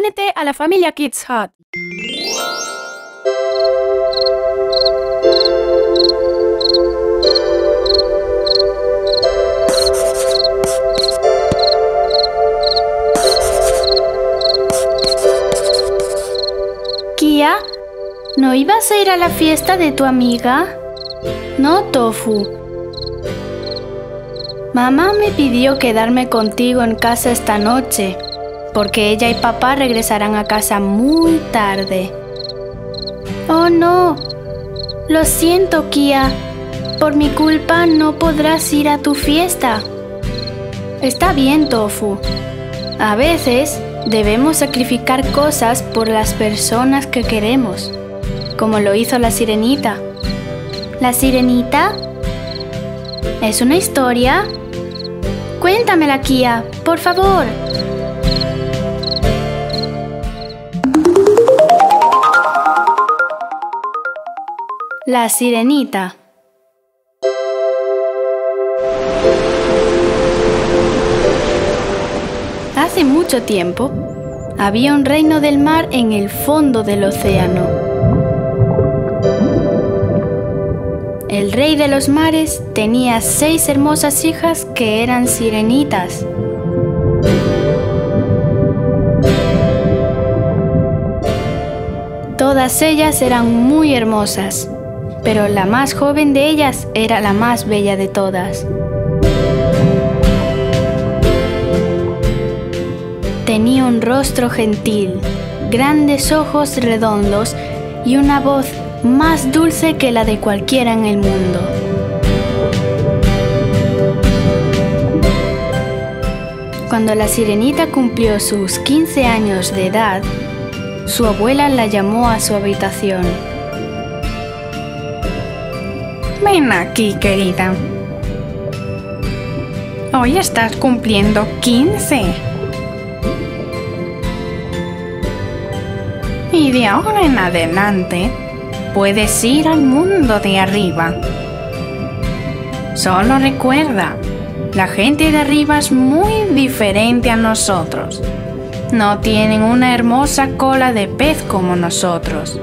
únete a la familia Kids Hut. Kia, ¿no ibas a ir a la fiesta de tu amiga? No, Tofu. Mamá me pidió quedarme contigo en casa esta noche, porque ella y papá regresarán a casa muy tarde. Oh, no. Lo siento, Kia. Por mi culpa no podrás ir a tu fiesta. Está bien, Tofu. A veces debemos sacrificar cosas por las personas que queremos, como lo hizo la sirenita. ¿La sirenita? ¿Es una historia? Cuéntamela, Kia, por favor. La sirenita. Hace mucho tiempo, había un reino del mar en el fondo del océano. El rey de los mares tenía seis hermosas hijas que eran sirenitas. Todas ellas eran muy hermosas, pero la más joven de ellas era la más bella de todas. Tenía un rostro gentil, grandes ojos redondos y una voz más dulce que la de cualquiera en el mundo. Cuando la sirenita cumplió sus 15 años de edad, su abuela la llamó a su habitación. Ven aquí, querida. Hoy estás cumpliendo 15. Y de ahora en adelante puedes ir al mundo de arriba. Solo recuerda, la gente de arriba es muy diferente a nosotros. No tienen una hermosa cola de pez como nosotros.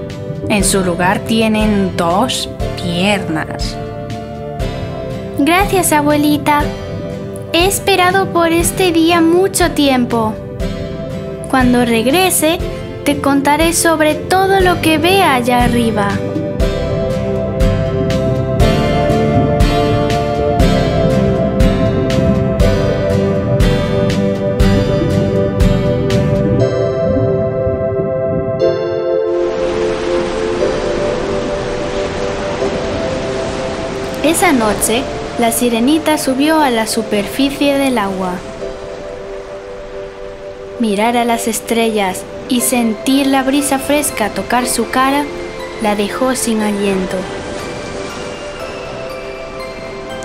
En su lugar tienen dos piernas. Gracias, abuelita. He esperado por este día mucho tiempo. Cuando regrese, te contaré sobre todo lo que vea allá arriba. Esa noche, la sirenita subió a la superficie del agua. Mirar a las estrellas y sentir la brisa fresca tocar su cara la dejó sin aliento.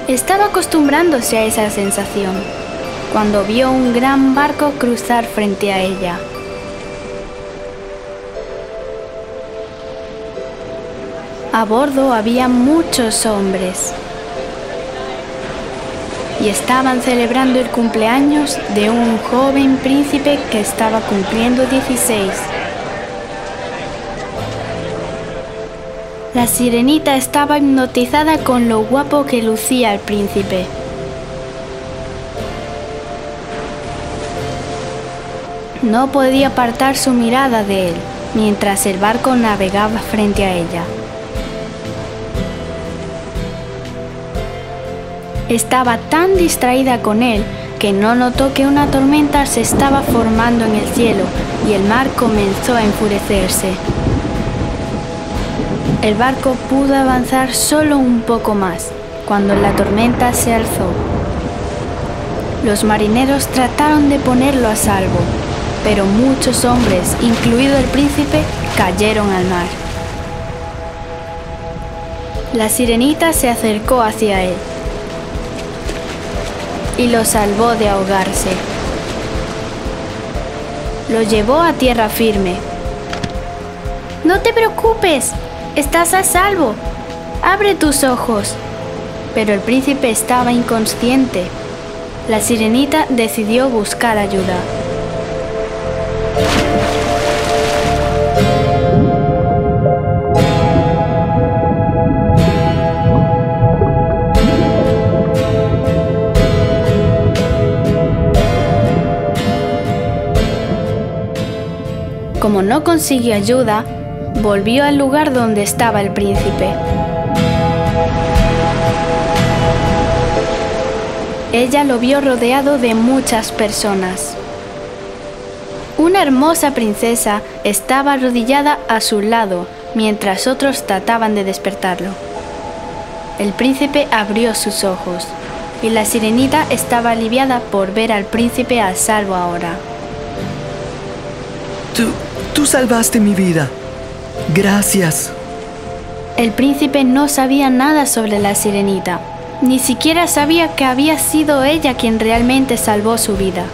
Estaba acostumbrándose a esa sensación cuando vio un gran barco cruzar frente a ella. A bordo había muchos hombres y estaban celebrando el cumpleaños de un joven príncipe que estaba cumpliendo 16. La sirenita estaba hipnotizada con lo guapo que lucía el príncipe. No podía apartar su mirada de él mientras el barco navegaba frente a ella. Estaba tan distraída con él que no notó que una tormenta se estaba formando en el cielo y el mar comenzó a enfurecerse. El barco pudo avanzar solo un poco más cuando la tormenta se alzó. Los marineros trataron de ponerlo a salvo, pero muchos hombres, incluido el príncipe, cayeron al mar. La sirenita se acercó hacia él y lo salvó de ahogarse. Lo llevó a tierra firme. No te preocupes, estás a salvo. Abre tus ojos. Pero el príncipe estaba inconsciente. La sirenita decidió buscar ayuda. No consiguió ayuda, volvió al lugar donde estaba el príncipe. Ella lo vio rodeado de muchas personas. Una hermosa princesa estaba arrodillada a su lado mientras otros trataban de despertarlo. El príncipe abrió sus ojos y la sirenita estaba aliviada por ver al príncipe a salvo ahora. Tú salvaste mi vida. Gracias. El príncipe no sabía nada sobre la sirenita, ni siquiera sabía que había sido ella quien realmente salvó su vida.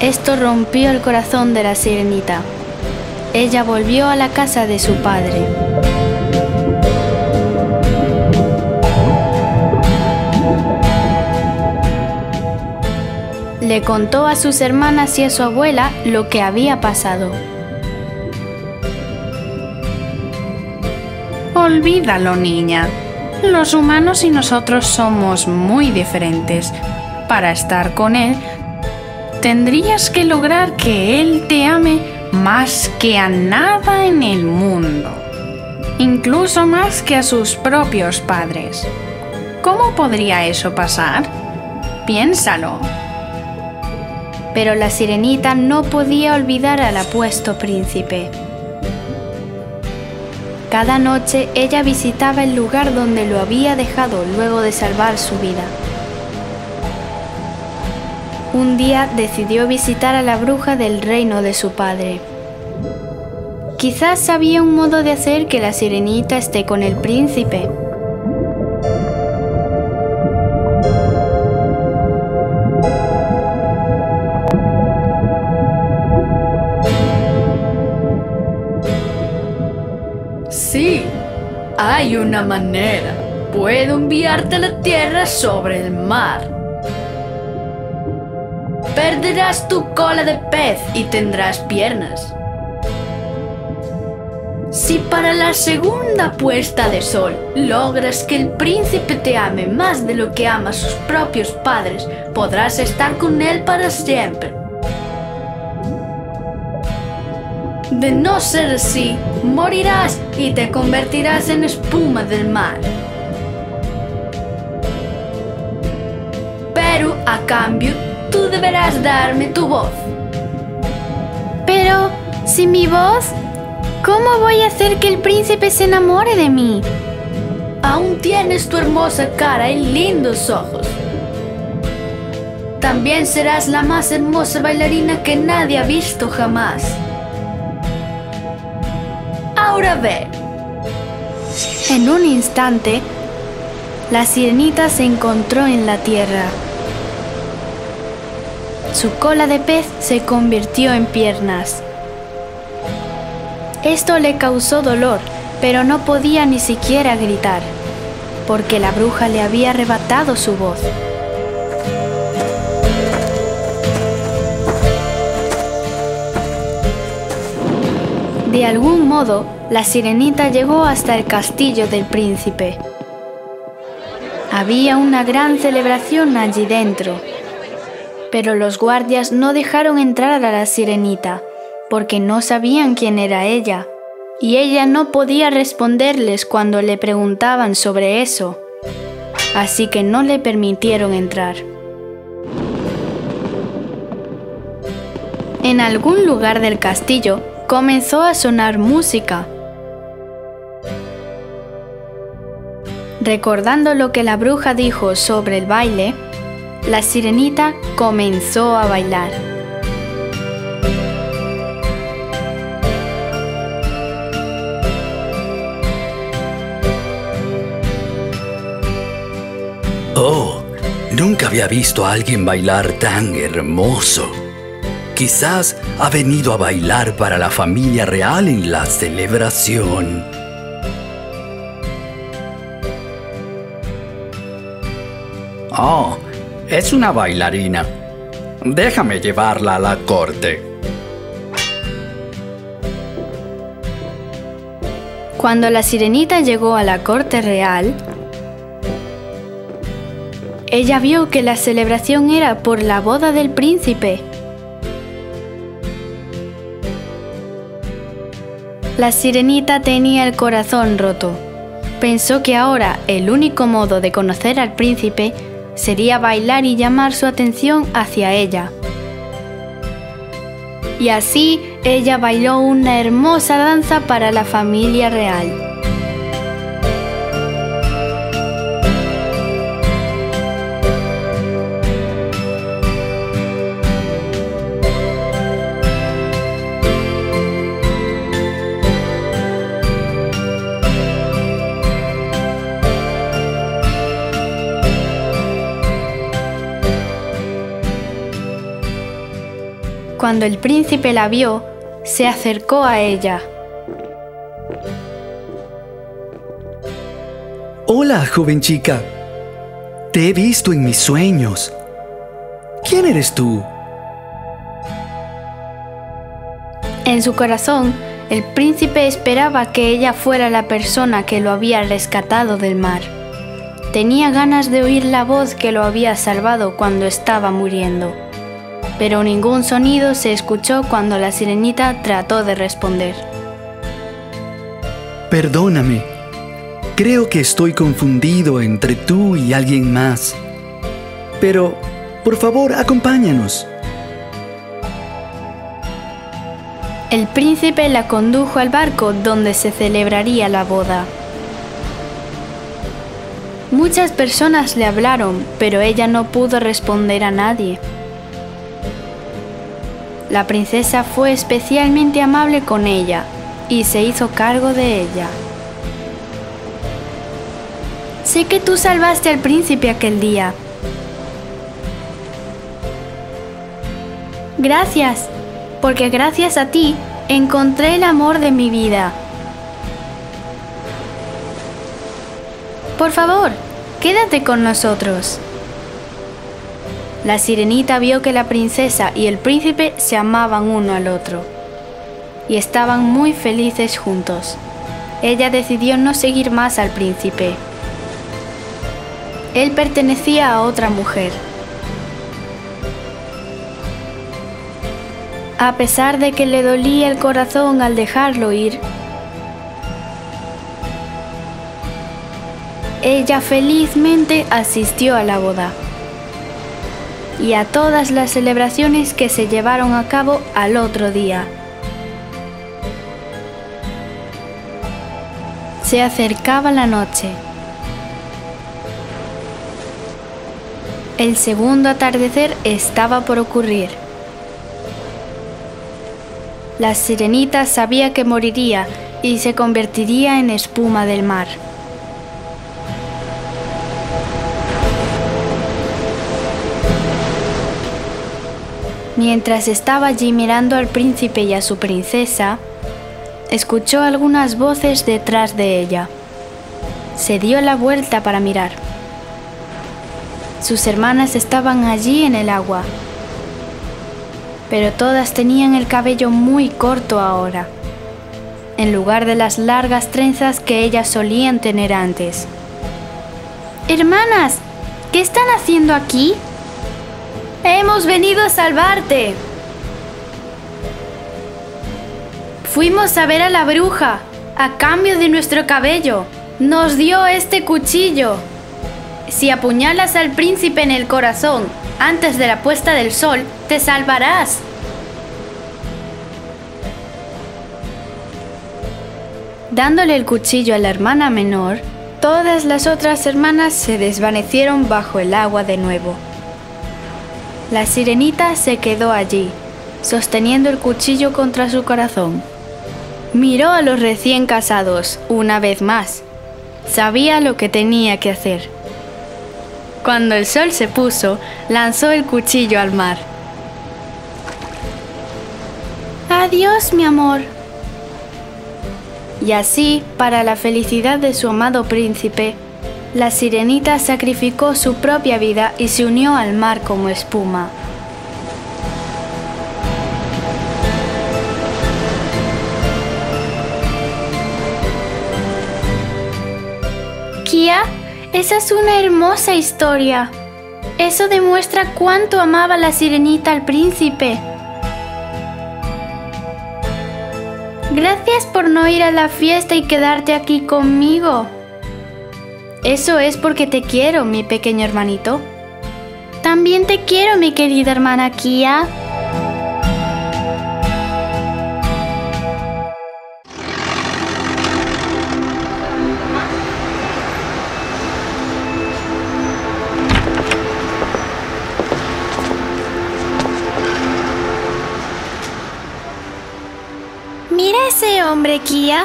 Esto rompió el corazón de la sirenita. Ella volvió a la casa de su padre. Le contó a sus hermanas y a su abuela lo que había pasado. Olvídalo, niña. Los humanos y nosotros somos muy diferentes. Para estar con él, tendrías que lograr que él te ame más que a nada en el mundo. Incluso más que a sus propios padres. ¿Cómo podría eso pasar? Piénsalo. Pero la sirenita no podía olvidar al apuesto príncipe. Cada noche ella visitaba el lugar donde lo había dejado luego de salvar su vida. Un día decidió visitar a la bruja del reino de su padre. Quizás sabía un modo de hacer que la sirenita esté con el príncipe. Hay una manera. Puedo enviarte a la tierra sobre el mar. Perderás tu cola de pez y tendrás piernas. Si para la segunda puesta de sol logras que el príncipe te ame más de lo que ama a sus propios padres, podrás estar con él para siempre. De no ser así, morirás y te convertirás en espuma del mar. Pero a cambio, tú deberás darme tu voz. Pero, si mi voz, ¿cómo voy a hacer que el príncipe se enamore de mí? Aún tienes tu hermosa cara y lindos ojos. También serás la más hermosa bailarina que nadie ha visto jamás. En un instante, la sirenita se encontró en la tierra. Su cola de pez se convirtió en piernas. Esto le causó dolor, pero no podía ni siquiera gritar, porque la bruja le había arrebatado su voz. De algún modo, la sirenita llegó hasta el castillo del príncipe. Había una gran celebración allí dentro, pero los guardias no dejaron entrar a la sirenita porque no sabían quién era ella, y ella no podía responderles cuando le preguntaban sobre eso, así que no le permitieron entrar. En algún lugar del castillo comenzó a sonar música. Recordando lo que la bruja dijo sobre el baile, la sirenita comenzó a bailar. Oh, nunca había visto a alguien bailar tan hermoso. Quizás ha venido a bailar para la familia real en la celebración. Oh, es una bailarina. Déjame llevarla a la corte. Cuando la sirenita llegó a la corte real, ella vio que la celebración era por la boda del príncipe. La sirenita tenía el corazón roto. Pensó que ahora el único modo de conocer al príncipe sería bailar y llamar su atención hacia ella. Y así ella bailó una hermosa danza para la familia real. Cuando el príncipe la vio, se acercó a ella. Hola, joven chica. Te he visto en mis sueños. ¿Quién eres tú? En su corazón, el príncipe esperaba que ella fuera la persona que lo había rescatado del mar. Tenía ganas de oír la voz que lo había salvado cuando estaba muriendo pero ningún sonido se escuchó cuando la sirenita trató de responder. Perdóname, creo que estoy confundido entre tú y alguien más. Pero, por favor, acompáñanos. El príncipe la condujo al barco donde se celebraría la boda. Muchas personas le hablaron, pero ella no pudo responder a nadie. La princesa fue especialmente amable con ella y se hizo cargo de ella. Sé que tú salvaste al príncipe aquel día. Gracias, porque gracias a ti encontré el amor de mi vida. Por favor, quédate con nosotros. La sirenita vio que la princesa y el príncipe se amaban uno al otro y estaban muy felices juntos. Ella decidió no seguir más al príncipe. Él pertenecía a otra mujer. A pesar de que le dolía el corazón al dejarlo ir, ella felizmente asistió a la boda y a todas las celebraciones que se llevaron a cabo al otro día. Se acercaba la noche. El segundo atardecer estaba por ocurrir. La sirenita sabía que moriría y se convertiría en espuma del mar. Mientras estaba allí mirando al príncipe y a su princesa, escuchó algunas voces detrás de ella. Se dio la vuelta para mirar. Sus hermanas estaban allí en el agua, pero todas tenían el cabello muy corto ahora, en lugar de las largas trenzas que ellas solían tener antes. Hermanas, ¿qué están haciendo aquí? Hemos venido a salvarte. Fuimos a ver a la bruja a cambio de nuestro cabello. Nos dio este cuchillo. Si apuñalas al príncipe en el corazón antes de la puesta del sol, te salvarás. Dándole el cuchillo a la hermana menor, todas las otras hermanas se desvanecieron bajo el agua de nuevo. La sirenita se quedó allí, sosteniendo el cuchillo contra su corazón. Miró a los recién casados una vez más. Sabía lo que tenía que hacer. Cuando el sol se puso, lanzó el cuchillo al mar. Adiós, mi amor. Y así, para la felicidad de su amado príncipe, la sirenita sacrificó su propia vida y se unió al mar como espuma. Kia, esa es una hermosa historia. Eso demuestra cuánto amaba la sirenita al príncipe. Gracias por no ir a la fiesta y quedarte aquí conmigo. Eso es porque te quiero, mi pequeño hermanito. También te quiero, mi querida hermana Kia. Mira ese hombre, Kia.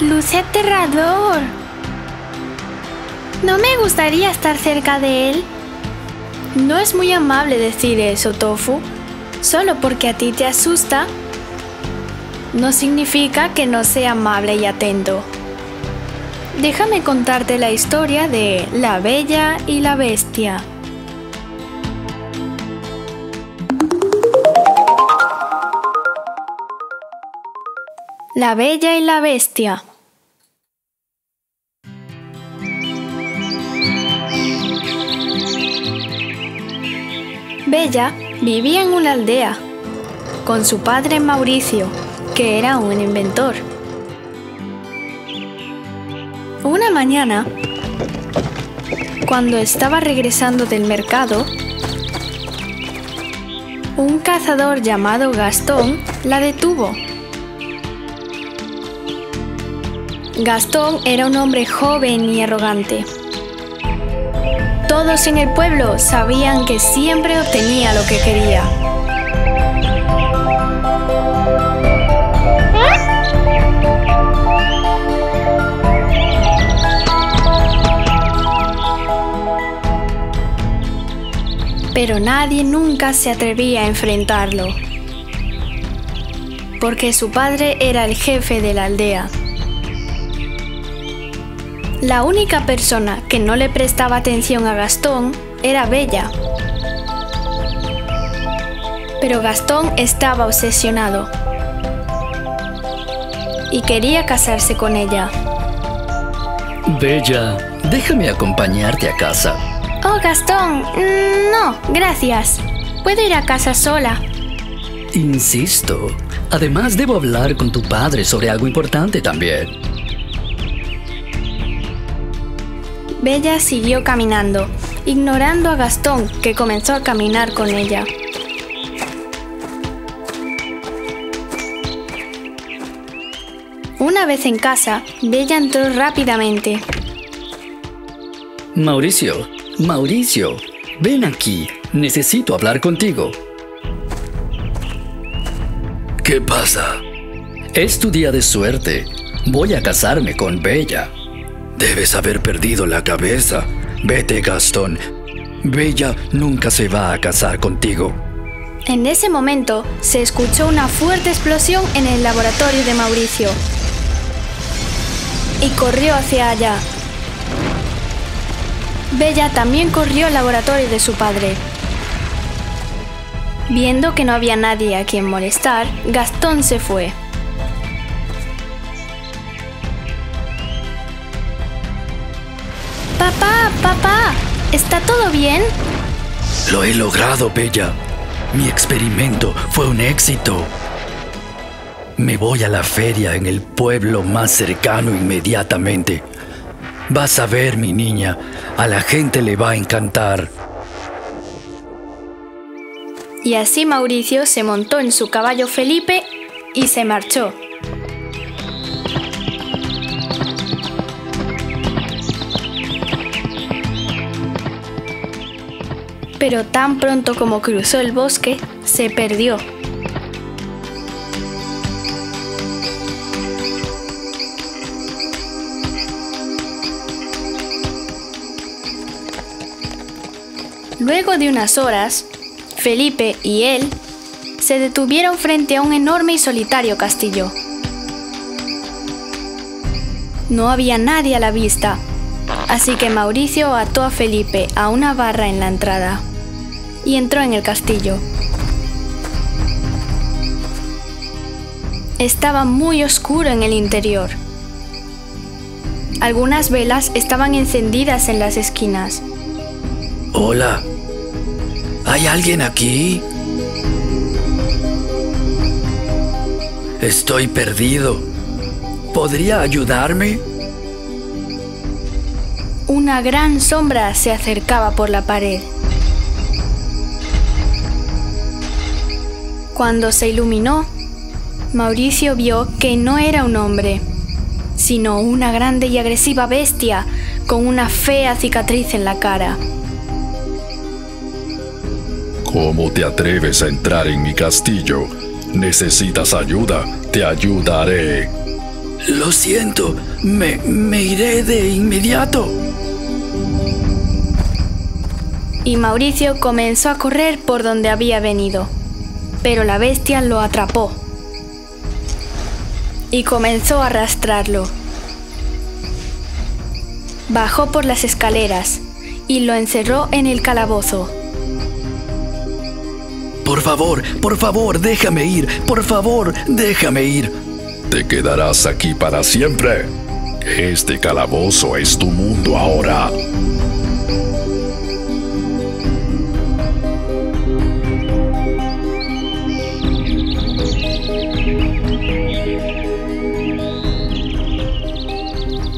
Luce aterrador. No me gustaría estar cerca de él. No es muy amable decir eso, Tofu. Solo porque a ti te asusta, no significa que no sea amable y atento. Déjame contarte la historia de La Bella y la Bestia. La Bella y la Bestia. Bella vivía en una aldea con su padre Mauricio, que era un inventor. Una mañana, cuando estaba regresando del mercado, un cazador llamado Gastón la detuvo. Gastón era un hombre joven y arrogante. Todos en el pueblo sabían que siempre obtenía lo que quería. Pero nadie nunca se atrevía a enfrentarlo, porque su padre era el jefe de la aldea. La única persona que no le prestaba atención a Gastón era Bella. Pero Gastón estaba obsesionado y quería casarse con ella. Bella, déjame acompañarte a casa. Oh, Gastón, mm, no, gracias. Puedo ir a casa sola. Insisto. Además, debo hablar con tu padre sobre algo importante también. Bella siguió caminando, ignorando a Gastón, que comenzó a caminar con ella. Una vez en casa, Bella entró rápidamente. Mauricio, Mauricio, ven aquí. Necesito hablar contigo. ¿Qué pasa? Es tu día de suerte. Voy a casarme con Bella. Debes haber perdido la cabeza. Vete, Gastón. Bella nunca se va a casar contigo. En ese momento se escuchó una fuerte explosión en el laboratorio de Mauricio y corrió hacia allá. Bella también corrió al laboratorio de su padre. Viendo que no había nadie a quien molestar, Gastón se fue. Papá, papá, ¿está todo bien? Lo he logrado, Bella. Mi experimento fue un éxito. Me voy a la feria en el pueblo más cercano inmediatamente. Vas a ver, mi niña, a la gente le va a encantar. Y así Mauricio se montó en su caballo Felipe y se marchó. Pero tan pronto como cruzó el bosque, se perdió. Luego de unas horas, Felipe y él se detuvieron frente a un enorme y solitario castillo. No había nadie a la vista, así que Mauricio ató a Felipe a una barra en la entrada y entró en el castillo. Estaba muy oscuro en el interior. Algunas velas estaban encendidas en las esquinas. Hola. ¿Hay alguien aquí? Estoy perdido. ¿Podría ayudarme? Una gran sombra se acercaba por la pared. Cuando se iluminó, Mauricio vio que no era un hombre, sino una grande y agresiva bestia con una fea cicatriz en la cara. ¿Cómo te atreves a entrar en mi castillo? ¿Necesitas ayuda? Te ayudaré. Lo siento, me, me iré de inmediato. Y Mauricio comenzó a correr por donde había venido, pero la bestia lo atrapó y comenzó a arrastrarlo. Bajó por las escaleras y lo encerró en el calabozo. Por favor, por favor, déjame ir. Por favor, déjame ir. Te quedarás aquí para siempre. Este calabozo es tu mundo ahora.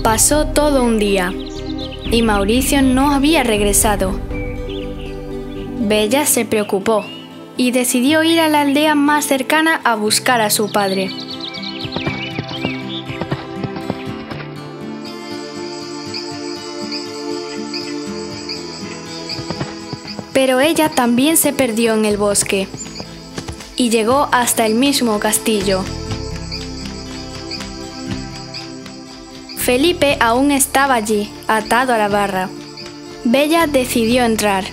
Pasó todo un día y Mauricio no había regresado. Bella se preocupó y decidió ir a la aldea más cercana a buscar a su padre. Pero ella también se perdió en el bosque y llegó hasta el mismo castillo. Felipe aún estaba allí, atado a la barra. Bella decidió entrar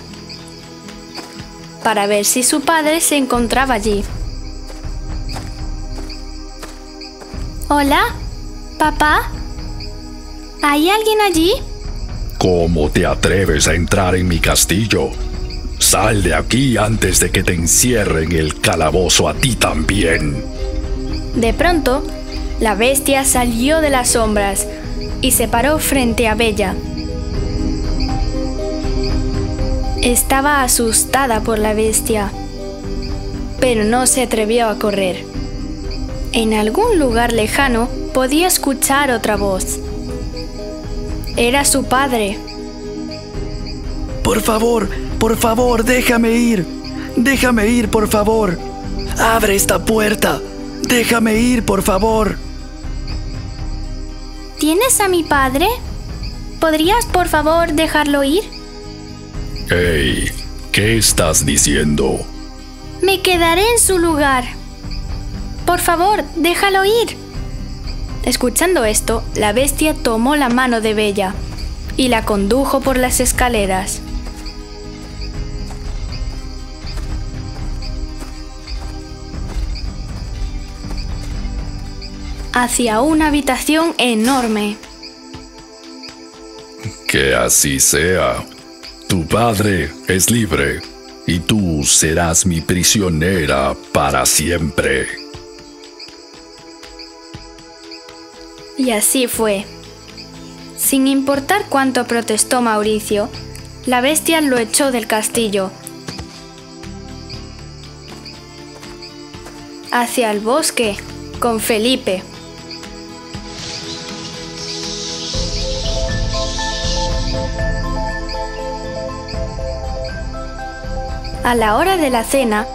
para ver si su padre se encontraba allí. Hola, papá. ¿Hay alguien allí? ¿Cómo te atreves a entrar en mi castillo? Sal de aquí antes de que te encierren el calabozo a ti también. De pronto, la bestia salió de las sombras y se paró frente a Bella. Estaba asustada por la bestia, pero no se atrevió a correr. En algún lugar lejano podía escuchar otra voz. Era su padre. Por favor, por favor, déjame ir. Déjame ir, por favor. Abre esta puerta. Déjame ir, por favor. ¿Tienes a mi padre? ¿Podrías, por favor, dejarlo ir? Hey, ¿qué estás diciendo? Me quedaré en su lugar. Por favor, déjalo ir. Escuchando esto, la bestia tomó la mano de Bella y la condujo por las escaleras. Hacia una habitación enorme. Que así sea. Tu padre es libre y tú serás mi prisionera para siempre. Y así fue. Sin importar cuánto protestó Mauricio, la bestia lo echó del castillo hacia el bosque con Felipe. A la hora de la cena,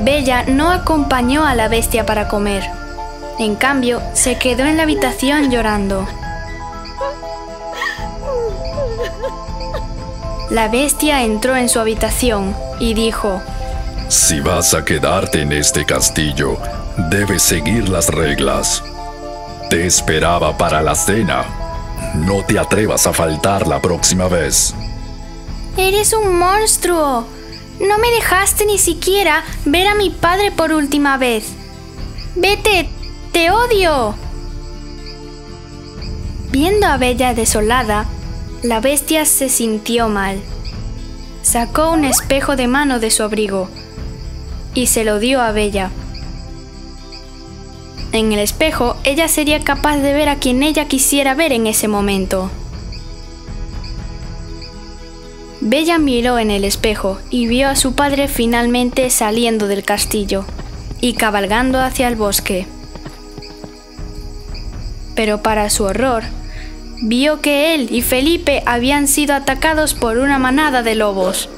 Bella no acompañó a la bestia para comer. En cambio, se quedó en la habitación llorando. La bestia entró en su habitación y dijo, Si vas a quedarte en este castillo, debes seguir las reglas. Te esperaba para la cena. No te atrevas a faltar la próxima vez. Eres un monstruo. No me dejaste ni siquiera ver a mi padre por última vez. Vete, te odio. Viendo a Bella desolada, la bestia se sintió mal. Sacó un espejo de mano de su abrigo y se lo dio a Bella. En el espejo, ella sería capaz de ver a quien ella quisiera ver en ese momento. Bella miró en el espejo y vio a su padre finalmente saliendo del castillo y cabalgando hacia el bosque. Pero para su horror, vio que él y Felipe habían sido atacados por una manada de lobos.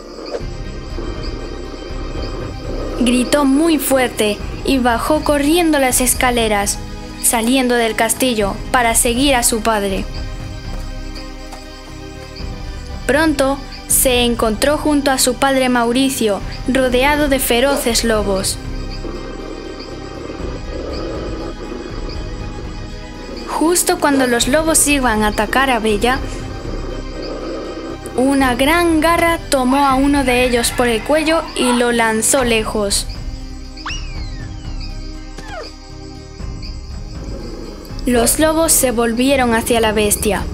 Gritó muy fuerte y bajó corriendo las escaleras, saliendo del castillo para seguir a su padre. Pronto se encontró junto a su padre Mauricio, rodeado de feroces lobos. Justo cuando los lobos iban a atacar a Bella, una gran garra tomó a uno de ellos por el cuello y lo lanzó lejos. Los lobos se volvieron hacia la bestia,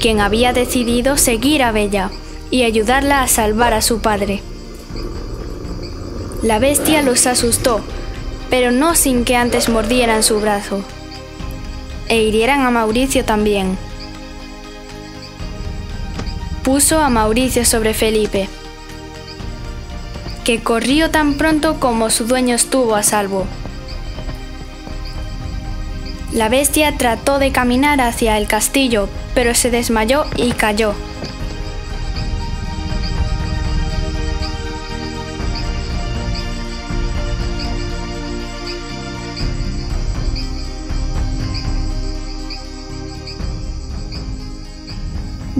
quien había decidido seguir a Bella y ayudarla a salvar a su padre. La bestia los asustó, pero no sin que antes mordieran su brazo e hirieran a Mauricio también. Puso a Mauricio sobre Felipe, que corrió tan pronto como su dueño estuvo a salvo. La bestia trató de caminar hacia el castillo, pero se desmayó y cayó.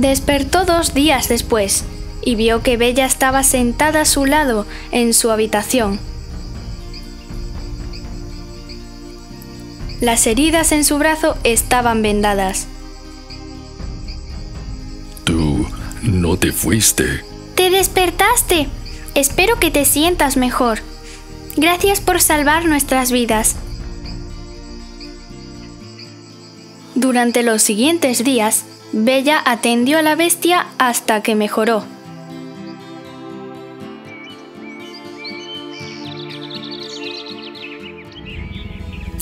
Despertó dos días después y vio que Bella estaba sentada a su lado en su habitación. Las heridas en su brazo estaban vendadas. Tú no te fuiste. Te despertaste. Espero que te sientas mejor. Gracias por salvar nuestras vidas. Durante los siguientes días, Bella atendió a la bestia hasta que mejoró.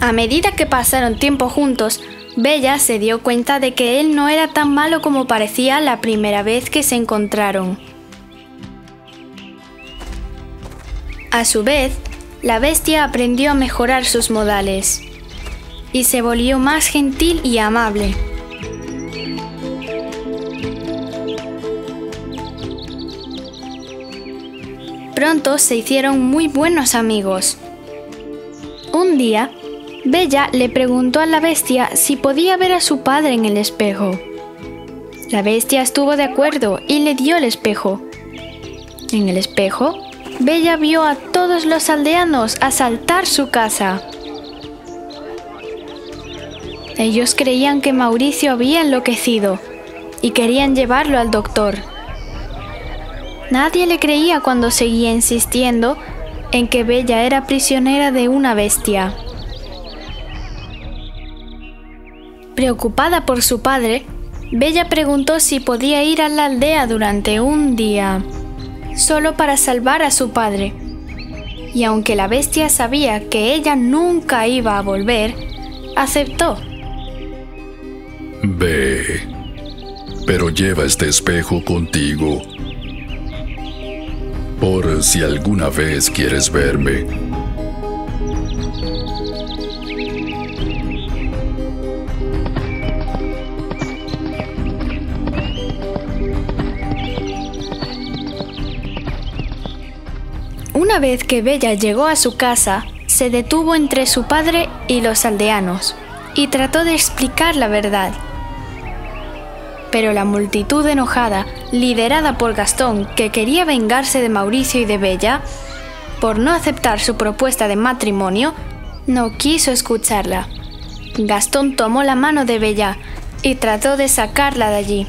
A medida que pasaron tiempo juntos, Bella se dio cuenta de que él no era tan malo como parecía la primera vez que se encontraron. A su vez, la bestia aprendió a mejorar sus modales y se volvió más gentil y amable. Pronto se hicieron muy buenos amigos. Un día, Bella le preguntó a la bestia si podía ver a su padre en el espejo. La bestia estuvo de acuerdo y le dio el espejo. En el espejo, Bella vio a todos los aldeanos asaltar su casa. Ellos creían que Mauricio había enloquecido y querían llevarlo al doctor. Nadie le creía cuando seguía insistiendo en que Bella era prisionera de una bestia. Preocupada por su padre, Bella preguntó si podía ir a la aldea durante un día, solo para salvar a su padre. Y aunque la bestia sabía que ella nunca iba a volver, aceptó. Ve, pero lleva este espejo contigo por si alguna vez quieres verme. Una vez que Bella llegó a su casa, se detuvo entre su padre y los aldeanos y trató de explicar la verdad pero la multitud enojada, liderada por Gastón, que quería vengarse de Mauricio y de Bella, por no aceptar su propuesta de matrimonio, no quiso escucharla. Gastón tomó la mano de Bella y trató de sacarla de allí.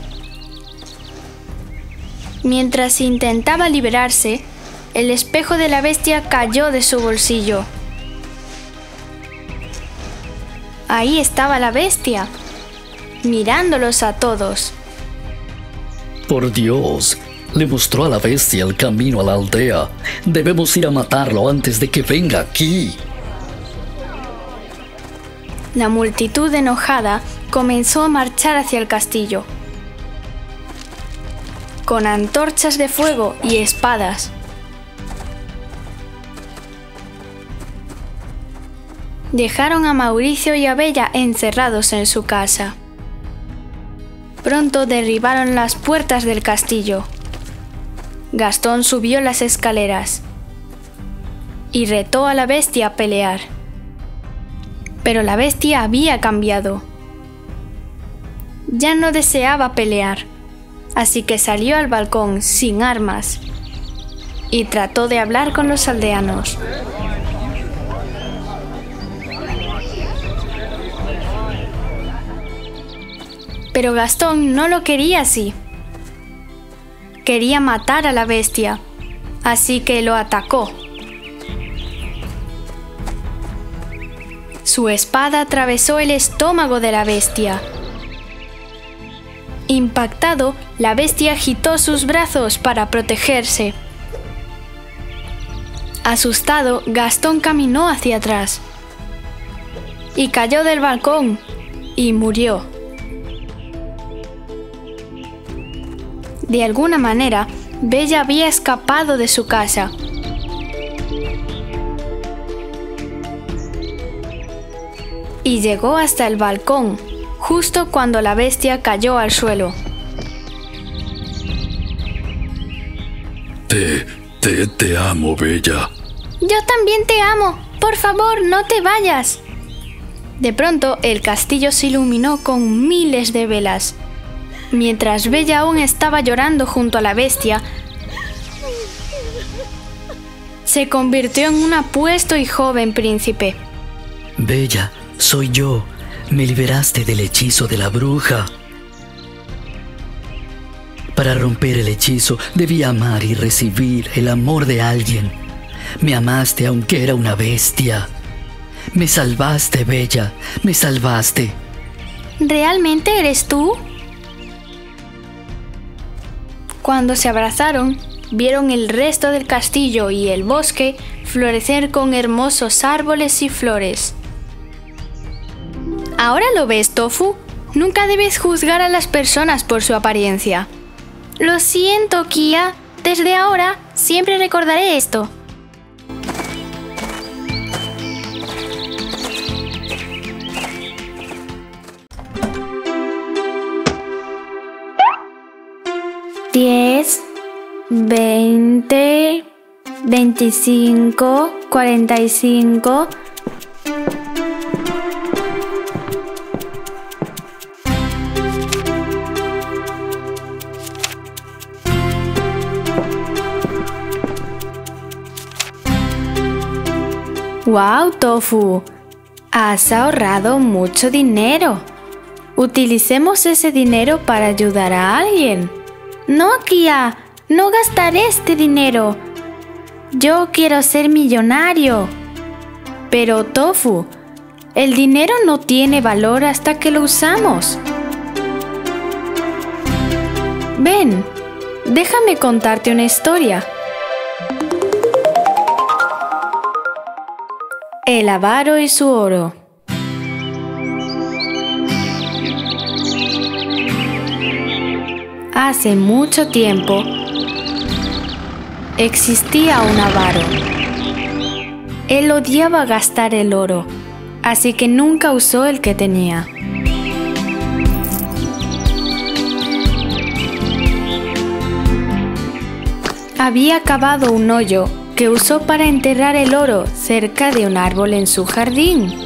Mientras intentaba liberarse, el espejo de la bestia cayó de su bolsillo. Ahí estaba la bestia, mirándolos a todos. Por Dios, le mostró a la bestia el camino a la aldea. Debemos ir a matarlo antes de que venga aquí. La multitud enojada comenzó a marchar hacia el castillo, con antorchas de fuego y espadas. dejaron a Mauricio y a Bella encerrados en su casa. Pronto derribaron las puertas del castillo. Gastón subió las escaleras y retó a la bestia a pelear. Pero la bestia había cambiado. Ya no deseaba pelear, así que salió al balcón sin armas y trató de hablar con los aldeanos. Pero Gastón no lo quería así. Quería matar a la bestia, así que lo atacó. Su espada atravesó el estómago de la bestia. Impactado, la bestia agitó sus brazos para protegerse. Asustado, Gastón caminó hacia atrás y cayó del balcón y murió. De alguna manera, Bella había escapado de su casa. Y llegó hasta el balcón, justo cuando la bestia cayó al suelo. Te, te, te amo, Bella. Yo también te amo. Por favor, no te vayas. De pronto, el castillo se iluminó con miles de velas. Mientras Bella aún estaba llorando junto a la bestia, se convirtió en un apuesto y joven príncipe. Bella, soy yo. Me liberaste del hechizo de la bruja. Para romper el hechizo debí amar y recibir el amor de alguien. Me amaste aunque era una bestia. Me salvaste, Bella. Me salvaste. ¿Realmente eres tú? Cuando se abrazaron, vieron el resto del castillo y el bosque florecer con hermosos árboles y flores. ¿Ahora lo ves, Tofu? Nunca debes juzgar a las personas por su apariencia. Lo siento, Kia. Desde ahora siempre recordaré esto. 20, 25, 45. ¡Wow, Tofu! Has ahorrado mucho dinero. Utilicemos ese dinero para ayudar a alguien. ¡No, Kia! No gastaré este dinero. Yo quiero ser millonario. Pero, Tofu, el dinero no tiene valor hasta que lo usamos. Ven, déjame contarte una historia. El avaro y su oro. Hace mucho tiempo existía un avaro. Él odiaba gastar el oro, así que nunca usó el que tenía. Había cavado un hoyo que usó para enterrar el oro cerca de un árbol en su jardín.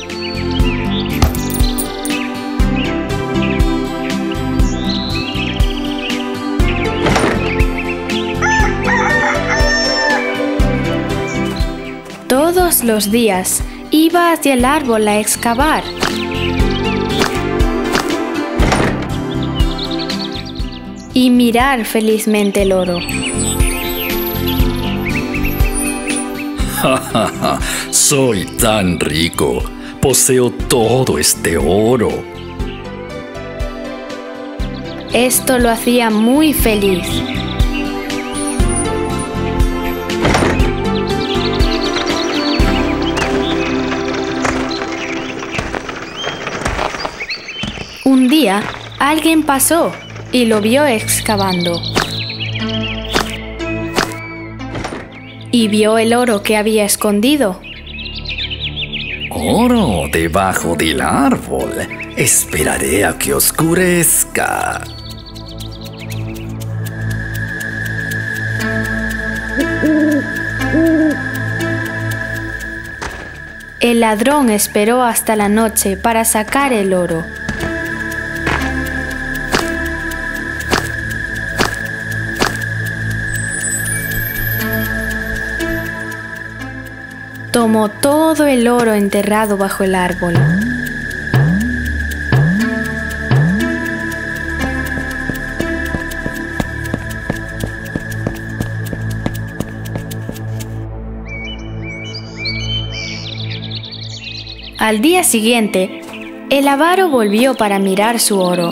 Todos los días iba hacia el árbol a excavar. Y mirar felizmente el oro. Soy tan rico. Poseo todo este oro. Esto lo hacía muy feliz. Día, alguien pasó y lo vio excavando. Y vio el oro que había escondido. oro debajo del árbol. Esperaré a que oscurezca. El ladrón esperó hasta la noche para sacar el oro. Tomó todo el oro enterrado bajo el árbol. Al día siguiente, el avaro volvió para mirar su oro.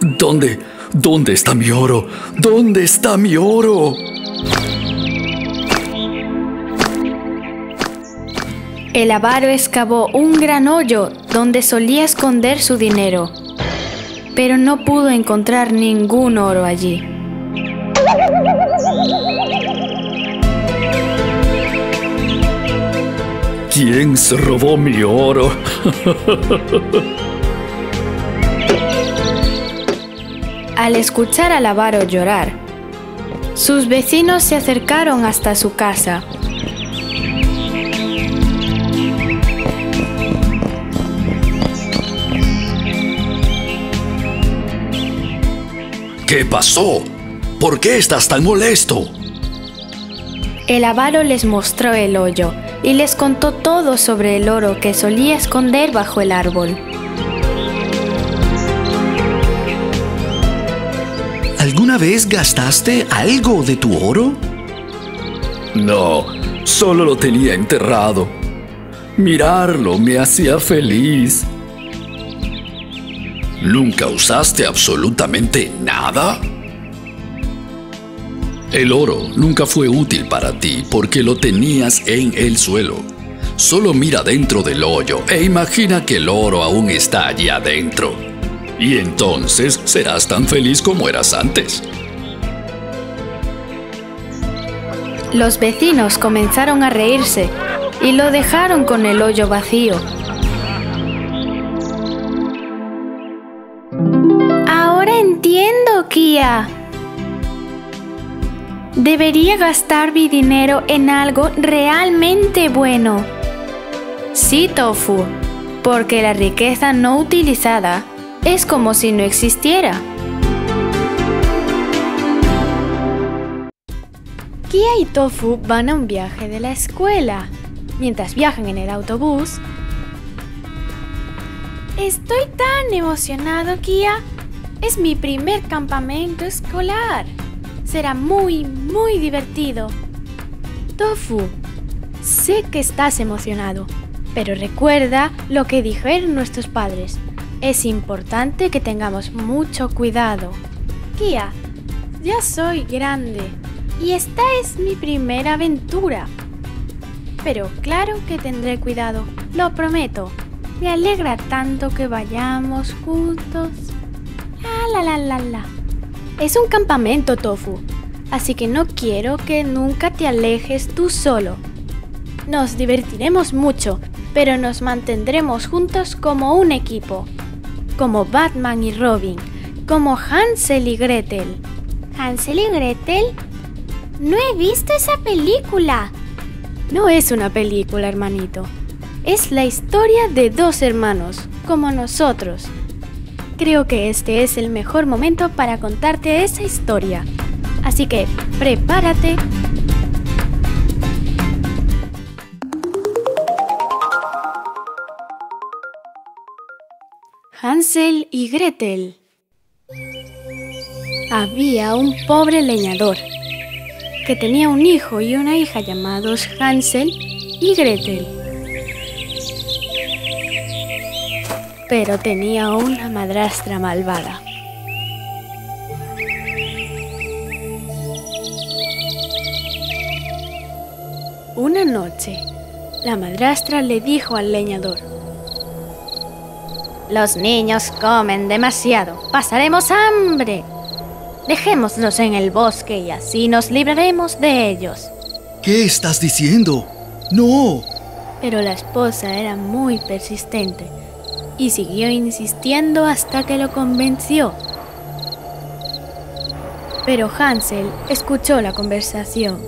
¿Dónde? ¿Dónde está mi oro? ¿Dónde está mi oro? El avaro excavó un gran hoyo donde solía esconder su dinero, pero no pudo encontrar ningún oro allí. ¿Quién se robó mi oro? Al escuchar al avaro llorar, sus vecinos se acercaron hasta su casa. ¿Qué pasó? ¿Por qué estás tan molesto? El avaro les mostró el hoyo y les contó todo sobre el oro que solía esconder bajo el árbol. ¿Alguna vez gastaste algo de tu oro? No, solo lo tenía enterrado. Mirarlo me hacía feliz. ¿Nunca usaste absolutamente nada? El oro nunca fue útil para ti porque lo tenías en el suelo. Solo mira dentro del hoyo e imagina que el oro aún está allí adentro. Y entonces serás tan feliz como eras antes. Los vecinos comenzaron a reírse y lo dejaron con el hoyo vacío. Ahora entiendo, Kia. Debería gastar mi dinero en algo realmente bueno. Sí, Tofu, porque la riqueza no utilizada es como si no existiera. Kia y Tofu van a un viaje de la escuela. Mientras viajan en el autobús, Estoy tan emocionado, Kia. Es mi primer campamento escolar. Será muy, muy divertido. Tofu, sé que estás emocionado, pero recuerda lo que dijeron nuestros padres. Es importante que tengamos mucho cuidado. Kia, ya soy grande y esta es mi primera aventura. Pero claro que tendré cuidado, lo prometo. Me alegra tanto que vayamos juntos. La la la la la. Es un campamento, Tofu, así que no quiero que nunca te alejes tú solo. Nos divertiremos mucho, pero nos mantendremos juntos como un equipo. Como Batman y Robin, como Hansel y Gretel. ¿Hansel y Gretel? No he visto esa película. No es una película, hermanito. Es la historia de dos hermanos, como nosotros. Creo que este es el mejor momento para contarte esa historia. Así que prepárate. Hansel y Gretel. Había un pobre leñador que tenía un hijo y una hija llamados Hansel y Gretel. Pero tenía una madrastra malvada. Una noche, la madrastra le dijo al leñador, Los niños comen demasiado, pasaremos hambre. Dejémoslos en el bosque y así nos libraremos de ellos. ¿Qué estás diciendo? No. Pero la esposa era muy persistente y siguió insistiendo hasta que lo convenció. Pero Hansel escuchó la conversación.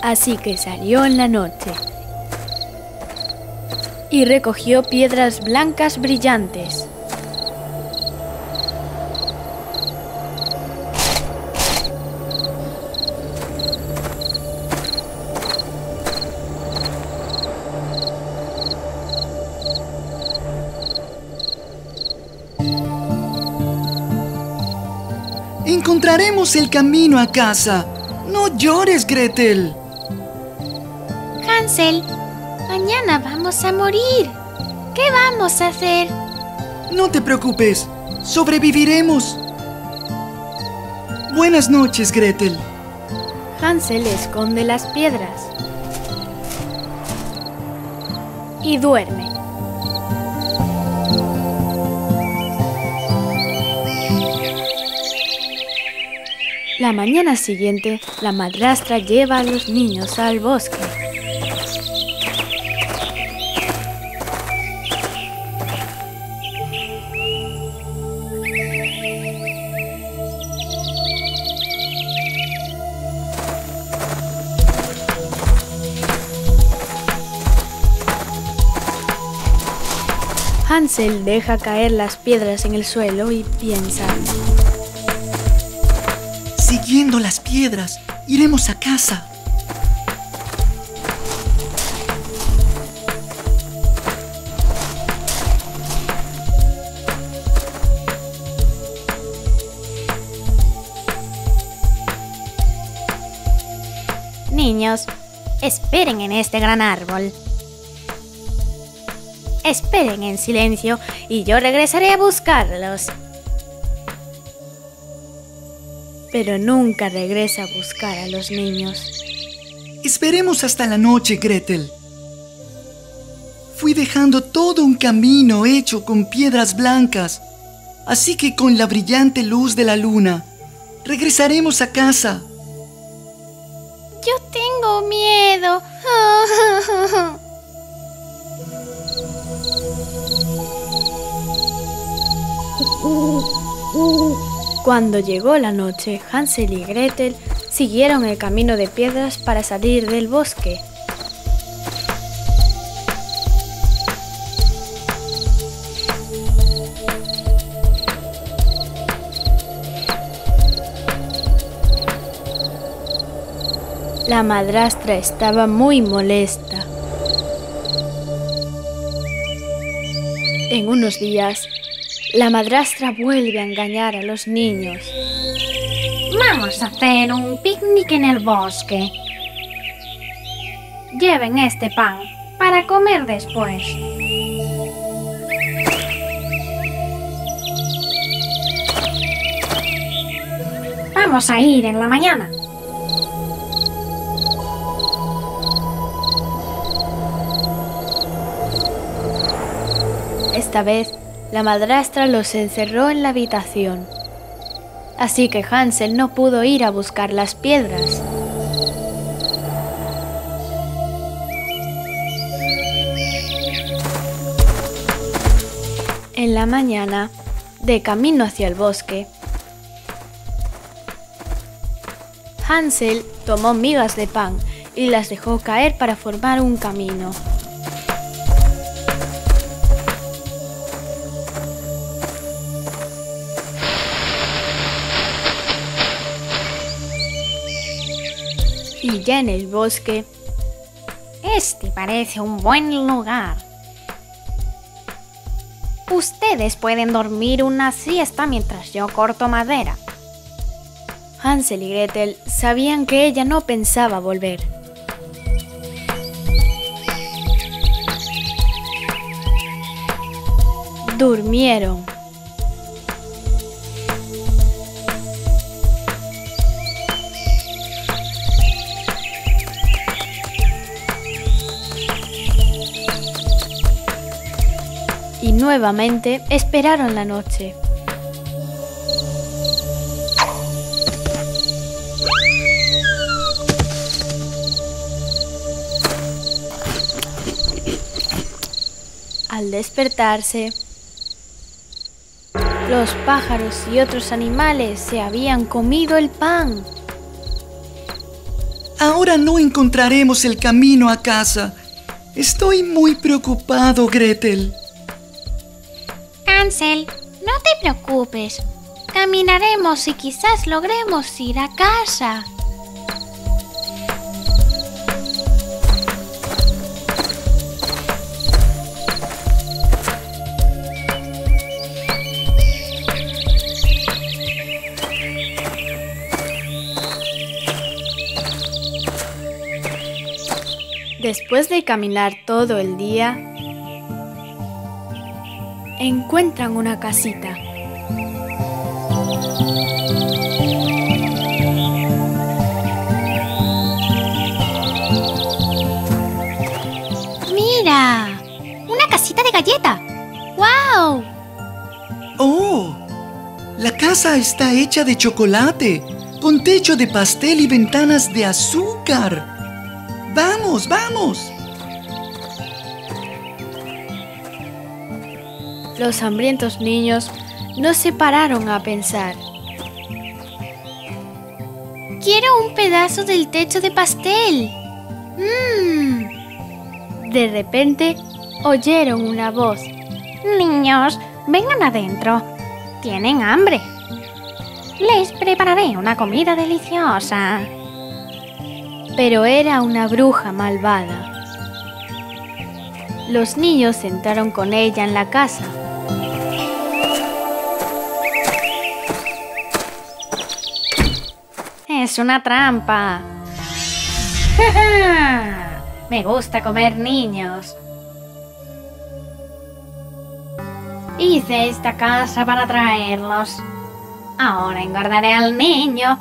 Así que salió en la noche y recogió piedras blancas brillantes. Encontraremos el camino a casa. No llores, Gretel. Hansel, mañana vamos a morir. ¿Qué vamos a hacer? No te preocupes. Sobreviviremos. Buenas noches, Gretel. Hansel esconde las piedras y duerme. La mañana siguiente, la madrastra lleva a los niños al bosque. Hansel deja caer las piedras en el suelo y piensa. Siguiendo las piedras, iremos a casa. Niños, esperen en este gran árbol. Esperen en silencio y yo regresaré a buscarlos. Pero nunca regresa a buscar a los niños. Esperemos hasta la noche, Gretel. Fui dejando todo un camino hecho con piedras blancas, así que con la brillante luz de la luna, regresaremos a casa. Yo tengo miedo. Cuando llegó la noche, Hansel y Gretel siguieron el camino de piedras para salir del bosque. La madrastra estaba muy molesta. En unos días, la madrastra vuelve a engañar a los niños. Vamos a hacer un picnic en el bosque. Lleven este pan para comer después. Vamos a ir en la mañana. Esta vez, la madrastra los encerró en la habitación. Así que Hansel no pudo ir a buscar las piedras. En la mañana, de camino hacia el bosque, Hansel tomó migas de pan y las dejó caer para formar un camino. Ya en el bosque, Este parece un buen lugar. Ustedes pueden dormir una siesta mientras yo corto madera. Hansel y Gretel sabían que ella no pensaba volver. Durmieron. Nuevamente esperaron la noche. Al despertarse, los pájaros y otros animales se habían comido el pan. Ahora no encontraremos el camino a casa. Estoy muy preocupado, Gretel. No te preocupes. Caminaremos y quizás logremos ir a casa. Después de caminar todo el día, encuentran una casita. ¡Mira! ¡Una casita de galleta! ¡Wow! ¡Oh! La casa está hecha de chocolate, con techo de pastel y ventanas de azúcar. ¡Vamos, vamos! Los hambrientos niños no se pararon a pensar. Quiero un pedazo del techo de pastel. Mmm. De repente oyeron una voz. Niños, vengan adentro. Tienen hambre. Les prepararé una comida deliciosa. Pero era una bruja malvada. Los niños entraron con ella en la casa. Es una trampa. Me gusta comer niños. Hice esta casa para traerlos. Ahora engordaré al niño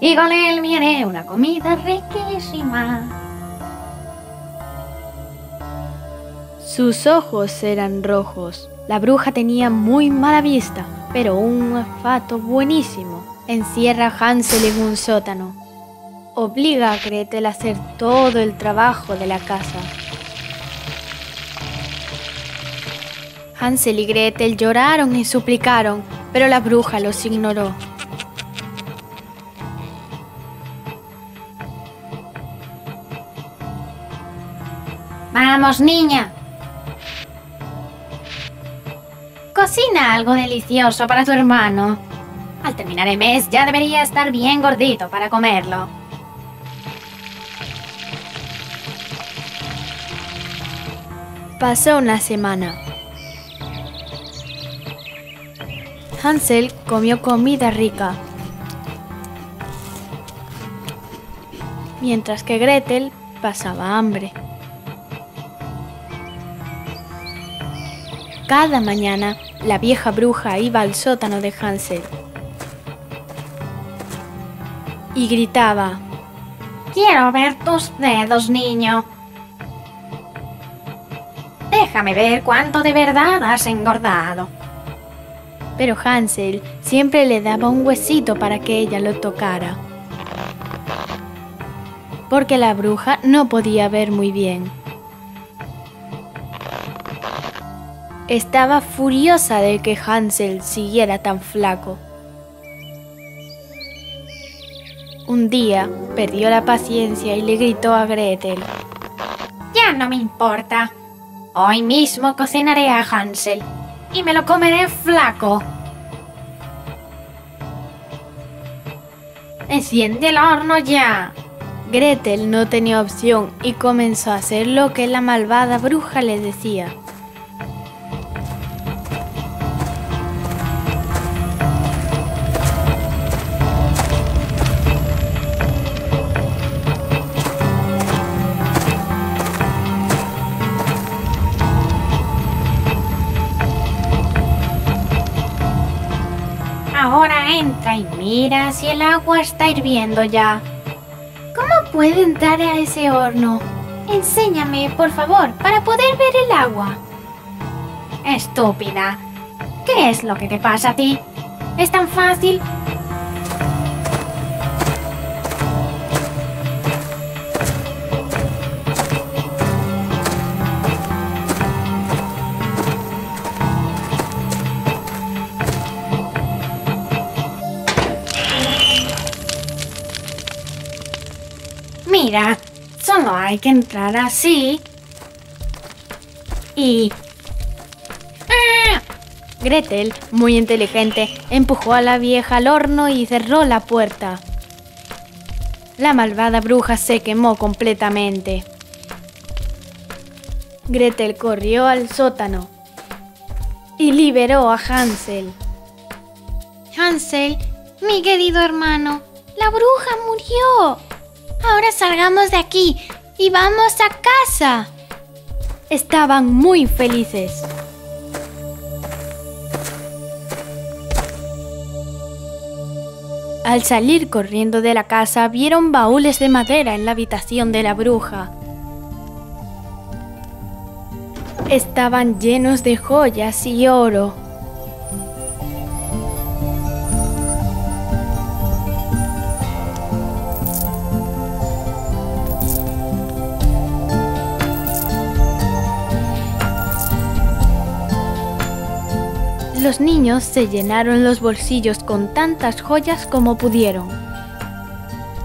y con él me haré una comida riquísima. Sus ojos eran rojos. La bruja tenía muy mala vista, pero un olfato buenísimo. Encierra a Hansel en un sótano. Obliga a Gretel a hacer todo el trabajo de la casa. Hansel y Gretel lloraron y suplicaron, pero la bruja los ignoró. Vamos, niña. Cocina algo delicioso para tu hermano. Al terminar el mes ya debería estar bien gordito para comerlo. Pasó una semana. Hansel comió comida rica, mientras que Gretel pasaba hambre. Cada mañana, la vieja bruja iba al sótano de Hansel y gritaba, Quiero ver tus dedos, niño. Déjame ver cuánto de verdad has engordado. Pero Hansel siempre le daba un huesito para que ella lo tocara. Porque la bruja no podía ver muy bien. Estaba furiosa de que Hansel siguiera tan flaco. Un día perdió la paciencia y le gritó a Gretel. Ya no me importa. Hoy mismo cocinaré a Hansel y me lo comeré flaco. Enciende el horno ya. Gretel no tenía opción y comenzó a hacer lo que la malvada bruja le decía. Mira si el agua está hirviendo ya. ¿Cómo puedo entrar a ese horno? Enséñame, por favor, para poder ver el agua. Estúpida. ¿Qué es lo que te pasa a ti? ¿Es tan fácil? Mira, solo hay que entrar así. Y... ¡Ah! Gretel, muy inteligente, empujó a la vieja al horno y cerró la puerta. La malvada bruja se quemó completamente. Gretel corrió al sótano y liberó a Hansel. Hansel, mi querido hermano, la bruja murió. Ahora salgamos de aquí y vamos a casa. Estaban muy felices. Al salir corriendo de la casa vieron baúles de madera en la habitación de la bruja. Estaban llenos de joyas y oro. Los niños se llenaron los bolsillos con tantas joyas como pudieron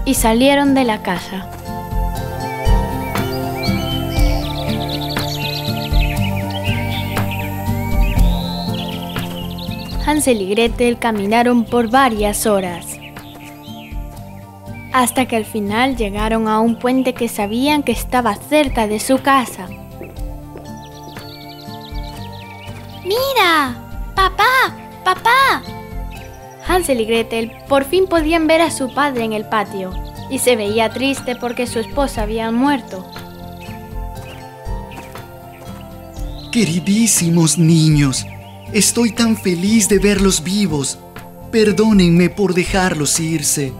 y salieron de la casa. Hansel y Gretel caminaron por varias horas, hasta que al final llegaron a un puente que sabían que estaba cerca de su casa. ¡Mira! ¡Papá! ¡Papá! Hansel y Gretel por fin podían ver a su padre en el patio y se veía triste porque su esposa había muerto. Queridísimos niños, estoy tan feliz de verlos vivos. Perdónenme por dejarlos irse.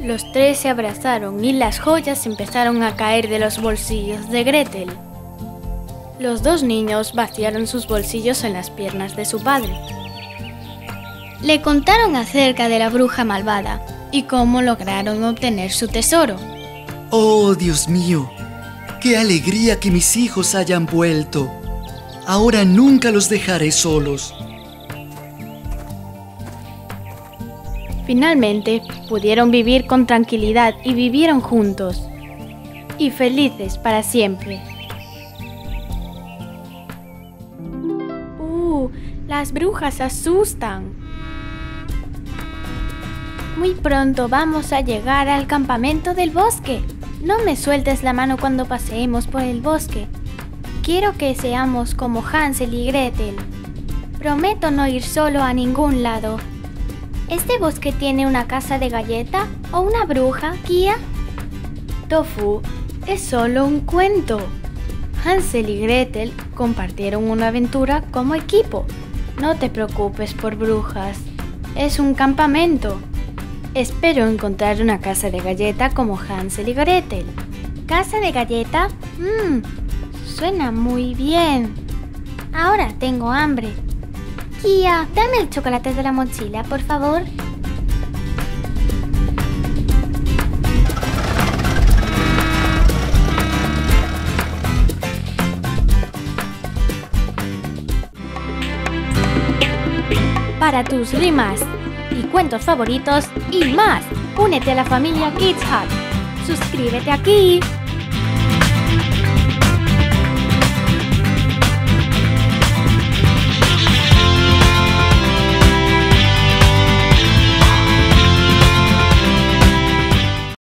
Los tres se abrazaron y las joyas empezaron a caer de los bolsillos de Gretel. Los dos niños vaciaron sus bolsillos en las piernas de su padre. Le contaron acerca de la bruja malvada y cómo lograron obtener su tesoro. Oh, Dios mío, qué alegría que mis hijos hayan vuelto. Ahora nunca los dejaré solos. Finalmente pudieron vivir con tranquilidad y vivieron juntos y felices para siempre. Las brujas asustan. Muy pronto vamos a llegar al campamento del bosque. No me sueltes la mano cuando paseemos por el bosque. Quiero que seamos como Hansel y Gretel. Prometo no ir solo a ningún lado. ¿Este bosque tiene una casa de galleta o una bruja, Kia? Tofu es solo un cuento. Hansel y Gretel compartieron una aventura como equipo. No te preocupes por brujas. Es un campamento. Espero encontrar una casa de galleta como Hansel y Gretel. ¿Casa de galleta? Mmm, suena muy bien. Ahora tengo hambre. Kia, dame el chocolate de la mochila, por favor. Para tus rimas y cuentos favoritos y más, únete a la familia Kids Hut. Suscríbete aquí.